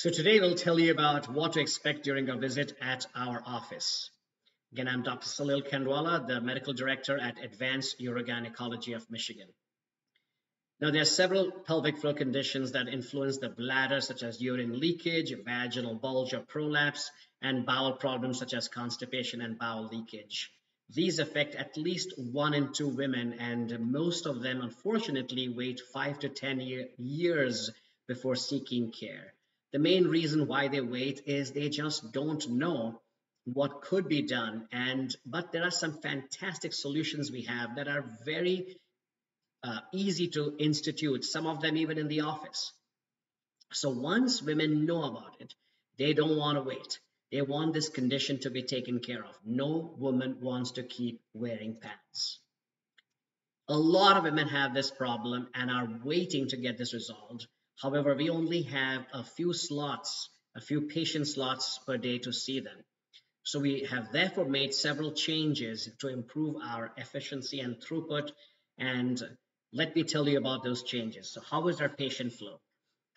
So today we'll tell you about what to expect during a visit at our office. Again, I'm Dr. Salil Khandwala, the medical director at Advanced Urogynecology of Michigan. Now, there are several pelvic floor conditions that influence the bladder, such as urine leakage, vaginal bulge or prolapse, and bowel problems such as constipation and bowel leakage. These affect at least one in two women, and most of them, unfortunately, wait five to 10 year, years before seeking care. The main reason why they wait is they just don't know what could be done. And but there are some fantastic solutions we have that are very uh, easy to institute. Some of them even in the office. So once women know about it, they don't want to wait. They want this condition to be taken care of. No woman wants to keep wearing pads. A lot of women have this problem and are waiting to get this resolved. However, we only have a few slots, a few patient slots per day to see them. So we have therefore made several changes to improve our efficiency and throughput. And let me tell you about those changes. So how is our patient flow?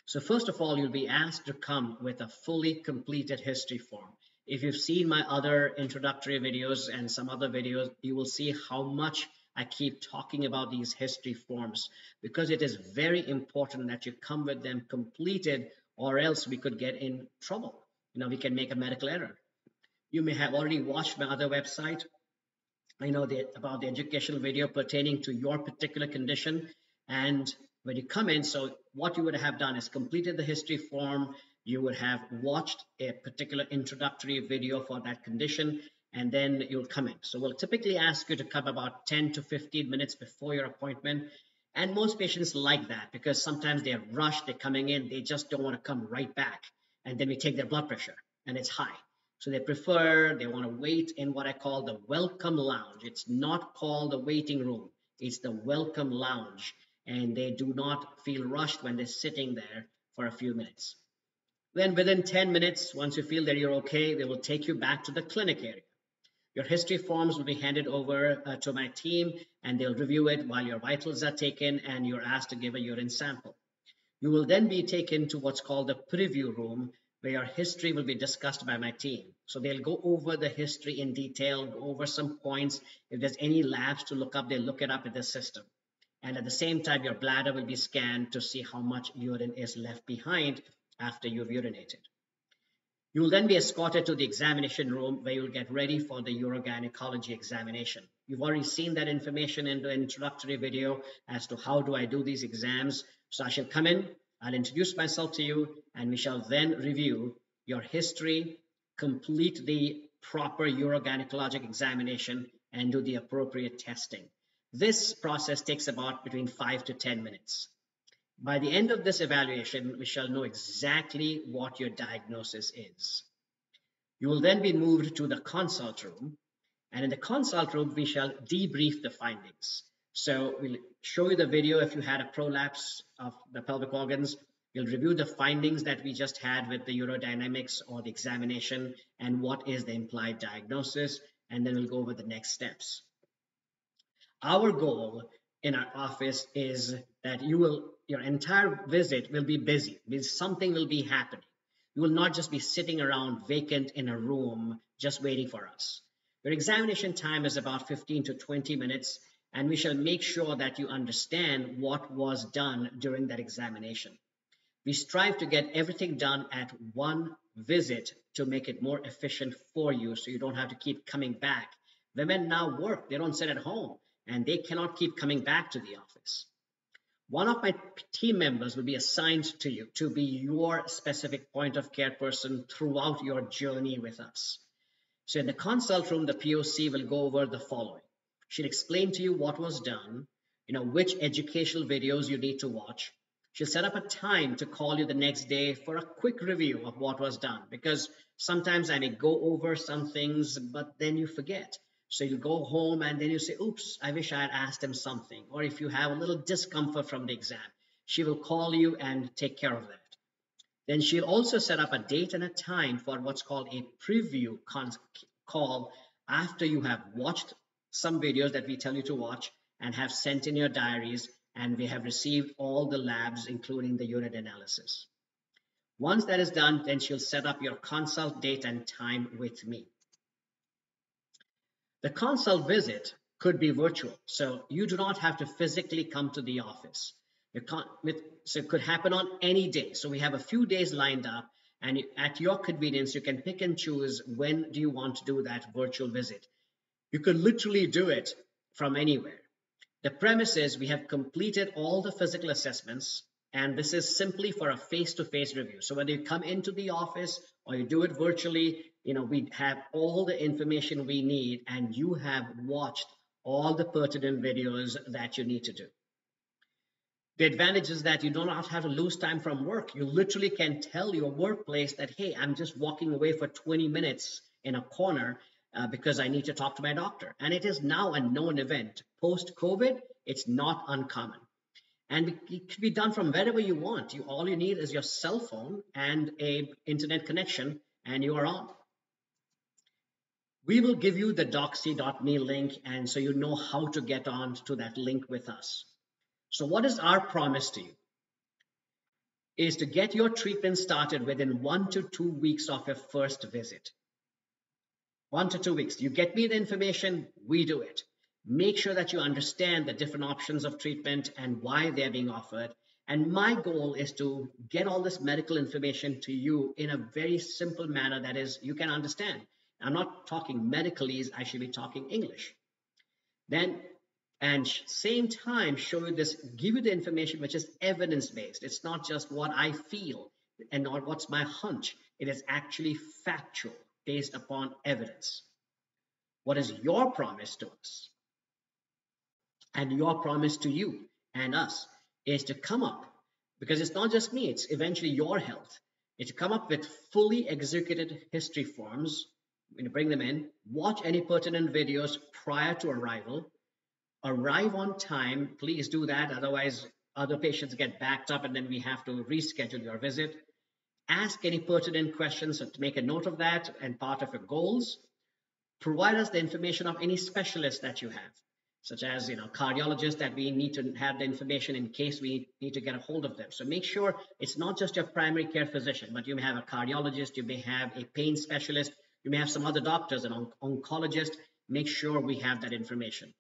So first of all, you'll be asked to come with a fully completed history form. If you've seen my other introductory videos and some other videos, you will see how much I keep talking about these history forms because it is very important that you come with them completed or else we could get in trouble. You know, we can make a medical error. You may have already watched my other website, you know, the, about the educational video pertaining to your particular condition. And when you come in, so what you would have done is completed the history form, you would have watched a particular introductory video for that condition, and then you'll come in. So we'll typically ask you to come about 10 to 15 minutes before your appointment. And most patients like that because sometimes they're rushed, they're coming in, they just don't want to come right back. And then we take their blood pressure and it's high. So they prefer, they want to wait in what I call the welcome lounge. It's not called the waiting room, it's the welcome lounge. And they do not feel rushed when they're sitting there for a few minutes. Then within 10 minutes, once you feel that you're okay, they will take you back to the clinic area. Your history forms will be handed over uh, to my team and they'll review it while your vitals are taken and you're asked to give a urine sample. You will then be taken to what's called the preview room where your history will be discussed by my team. So they'll go over the history in detail, go over some points. If there's any labs to look up, they'll look it up in the system. And at the same time, your bladder will be scanned to see how much urine is left behind after you've urinated. You will then be escorted to the examination room where you'll get ready for the urogynecology examination. You've already seen that information in the introductory video as to how do I do these exams. So I shall come in, I'll introduce myself to you, and we shall then review your history, complete the proper urogynecologic examination, and do the appropriate testing. This process takes about between five to 10 minutes. By the end of this evaluation, we shall know exactly what your diagnosis is. You will then be moved to the consult room, and in the consult room, we shall debrief the findings. So we'll show you the video if you had a prolapse of the pelvic organs. We'll review the findings that we just had with the urodynamics or the examination and what is the implied diagnosis, and then we'll go over the next steps. Our goal in our office is that you will your entire visit will be busy means something will be happening. You will not just be sitting around vacant in a room just waiting for us. Your examination time is about 15 to 20 minutes and we shall make sure that you understand what was done during that examination. We strive to get everything done at one visit to make it more efficient for you so you don't have to keep coming back. Women now work. They don't sit at home and they cannot keep coming back to the office. One of my team members will be assigned to you to be your specific point of care person throughout your journey with us. So in the consult room, the POC will go over the following. She'll explain to you what was done, you know, which educational videos you need to watch. She'll set up a time to call you the next day for a quick review of what was done because sometimes I may go over some things, but then you forget. So you go home and then you say, oops, I wish I had asked him something. Or if you have a little discomfort from the exam, she will call you and take care of that. Then she'll also set up a date and a time for what's called a preview call after you have watched some videos that we tell you to watch and have sent in your diaries and we have received all the labs, including the urine analysis. Once that is done, then she'll set up your consult date and time with me. The consult visit could be virtual, so you do not have to physically come to the office. so it could happen on any day. So we have a few days lined up, and at your convenience, you can pick and choose when do you want to do that virtual visit. You could literally do it from anywhere. The premise is we have completed all the physical assessments, and this is simply for a face-to-face review. So whether you come into the office or you do it virtually, you know, we have all the information we need and you have watched all the pertinent videos that you need to do. The advantage is that you do not have to lose time from work. You literally can tell your workplace that, hey, I'm just walking away for 20 minutes in a corner uh, because I need to talk to my doctor. And it is now a known event. Post COVID, it's not uncommon. And it can be done from wherever you want. You all you need is your cell phone and a internet connection, and you are on. We will give you the doxy.me link, and so you know how to get on to that link with us. So, what is our promise to you? Is to get your treatment started within one to two weeks of your first visit. One to two weeks. You get me the information, we do it. Make sure that you understand the different options of treatment and why they're being offered. And my goal is to get all this medical information to you in a very simple manner that is, you can understand. I'm not talking medicalese, I should be talking English. Then, and same time, show you this, give you the information which is evidence based. It's not just what I feel and not what's my hunch. It is actually factual, based upon evidence. What is your promise to us? And your promise to you and us is to come up, because it's not just me, it's eventually your health. To come up with fully executed history forms when you bring them in, watch any pertinent videos prior to arrival, arrive on time, please do that, otherwise other patients get backed up and then we have to reschedule your visit. Ask any pertinent questions and make a note of that and part of your goals. Provide us the information of any specialist that you have, such as you know cardiologists that we need to have the information in case we need to get a hold of them. So make sure it's not just your primary care physician, but you may have a cardiologist, you may have a pain specialist, you may have some other doctors, an on oncologist. Make sure we have that information.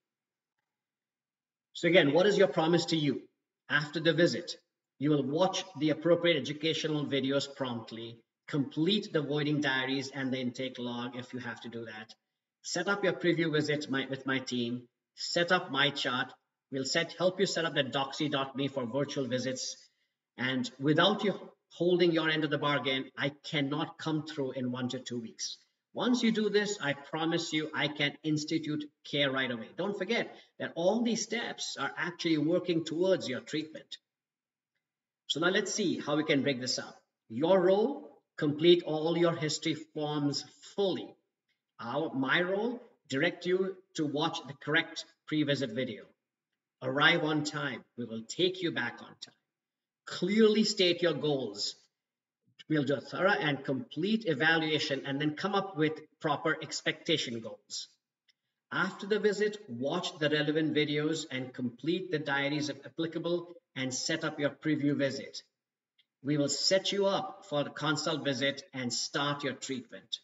So again, what is your promise to you? After the visit, you will watch the appropriate educational videos promptly, complete the voiding diaries and the intake log if you have to do that. Set up your preview visit my, with my team, set up MyChart. We'll set help you set up the doxy.me for virtual visits. And without you holding your end of the bargain, I cannot come through in one to two weeks. Once you do this, I promise you I can institute care right away. Don't forget that all these steps are actually working towards your treatment. So now let's see how we can break this up. Your role, complete all your history forms fully. Our, my role, direct you to watch the correct pre-visit video. Arrive on time. We will take you back on time. Clearly state your goals We'll do a thorough and complete evaluation and then come up with proper expectation goals. After the visit, watch the relevant videos and complete the diaries if applicable and set up your preview visit. We will set you up for the consult visit and start your treatment.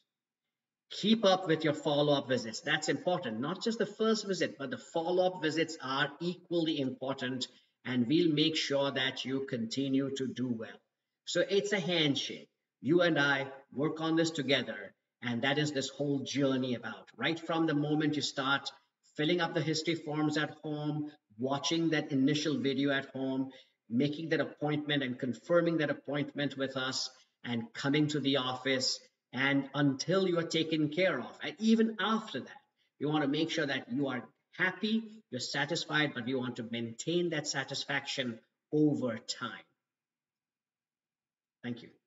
Keep up with your follow-up visits. That's important. Not just the first visit, but the follow-up visits are equally important and we'll make sure that you continue to do well. So it's a handshake. You and I work on this together. And that is this whole journey about right from the moment you start filling up the history forms at home, watching that initial video at home, making that appointment and confirming that appointment with us and coming to the office and until you are taken care of. And even after that, we want to make sure that you are happy, you're satisfied, but we want to maintain that satisfaction over time. Thank you.